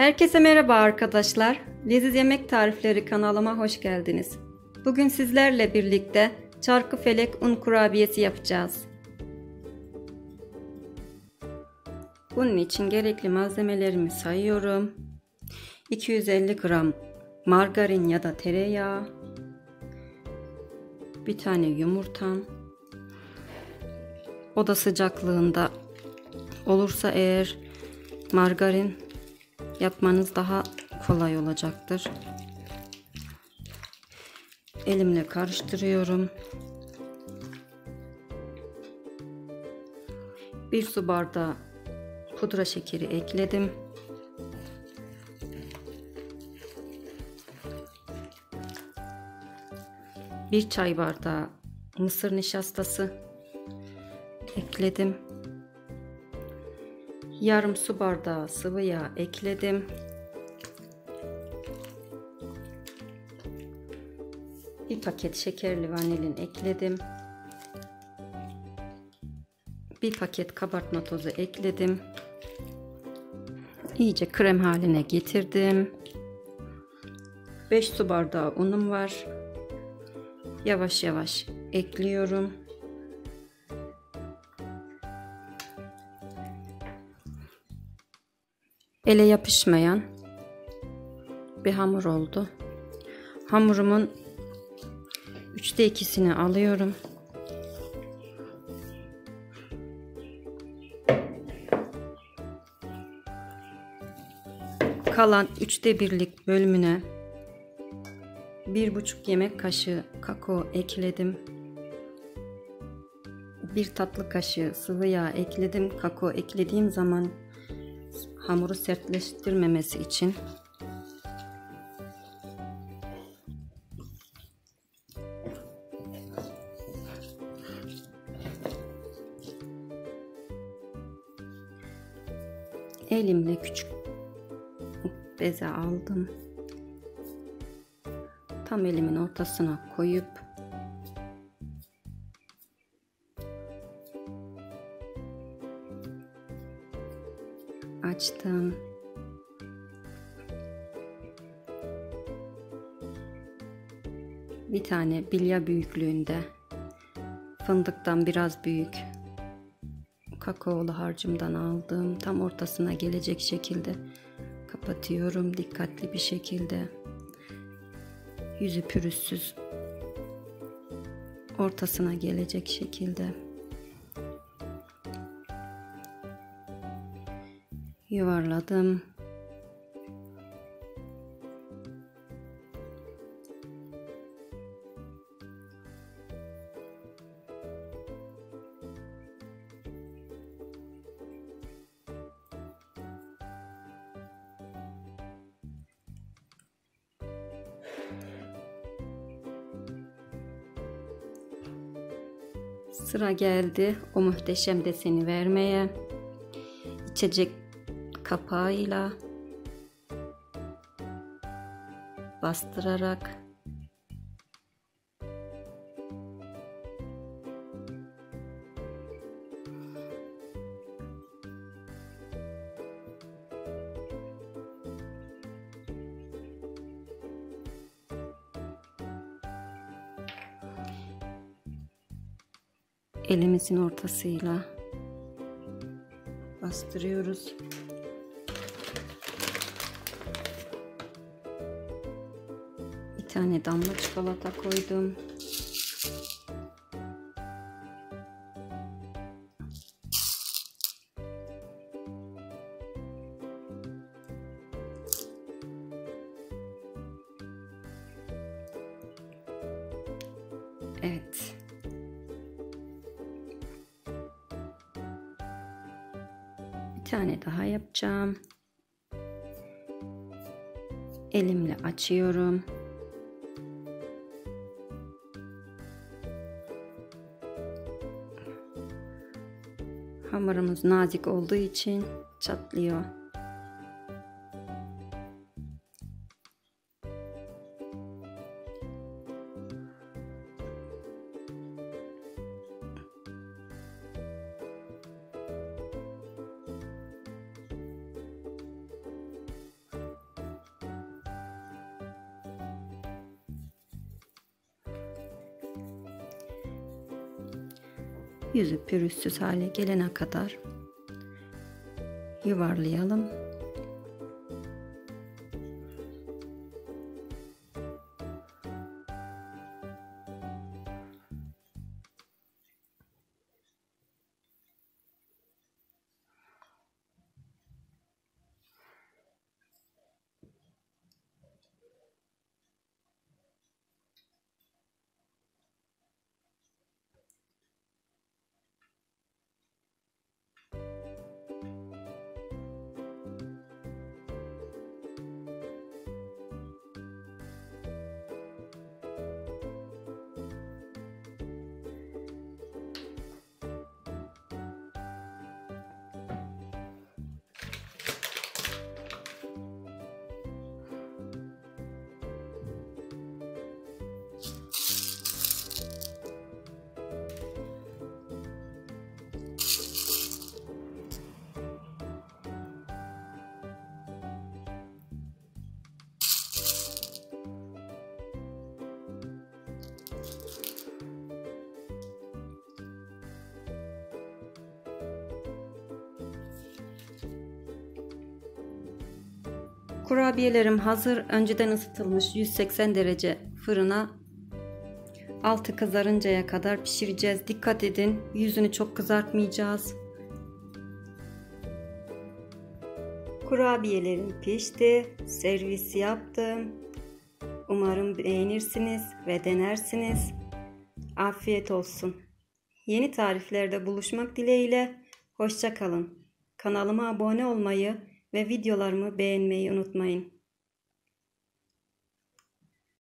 Herkese merhaba arkadaşlar. Leziz Yemek Tarifleri kanalıma hoş geldiniz. Bugün sizlerle birlikte çarkı felek un kurabiyesi yapacağız. Bunun için gerekli malzemelerimi sayıyorum. 250 gram margarin ya da tereyağı, bir tane yumurtam, oda sıcaklığında olursa eğer margarin yapmanız daha kolay olacaktır. Elimle karıştırıyorum. Bir su bardağı pudra şekeri ekledim. Bir çay bardağı mısır nişastası ekledim. Yarım su bardağı sıvı yağ ekledim. Bir paket şekerli vanilin ekledim. Bir paket kabartma tozu ekledim. İyice krem haline getirdim. 5 su bardağı unum var. Yavaş yavaş ekliyorum. Ele yapışmayan bir hamur oldu. Hamurumun üçte ikisini alıyorum. Kalan üçte birlik bölümüne bir buçuk yemek kaşığı kakao ekledim. Bir tatlı kaşığı sıvı yağ ekledim. Kakao eklediğim zaman hamuru sertleştirmemesi için elimle küçük beze aldım. Tam elimin ortasına koyup açtım. Bir tane bilya büyüklüğünde fındıktan biraz büyük kakaolu harcımdan aldım. Tam ortasına gelecek şekilde kapatıyorum dikkatli bir şekilde. Yüzü pürüzsüz ortasına gelecek şekilde. Yuvarladım. Sıra geldi o muhteşem deseni vermeye. İçecek kapağıyla bastırarak elimizin ortasıyla bastırıyoruz. Tane damla çikolata koydum. Evet. Bir tane daha yapacağım. Elimle açıyorum. Hamurumuz nazik olduğu için çatlıyor. Yüzü pürüzsüz hale gelene kadar yuvarlayalım. Kurabiyelerim hazır. Önceden ısıtılmış 180 derece fırına altı kızarıncaya kadar pişireceğiz. Dikkat edin. Yüzünü çok kızartmayacağız. Kurabiyelerim pişti. Servis yaptım. Umarım beğenirsiniz ve denersiniz. Afiyet olsun. Yeni tariflerde buluşmak dileğiyle. Hoşçakalın. Kanalıma abone olmayı ve videolarımı beğenmeyi unutmayın.